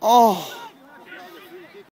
哦。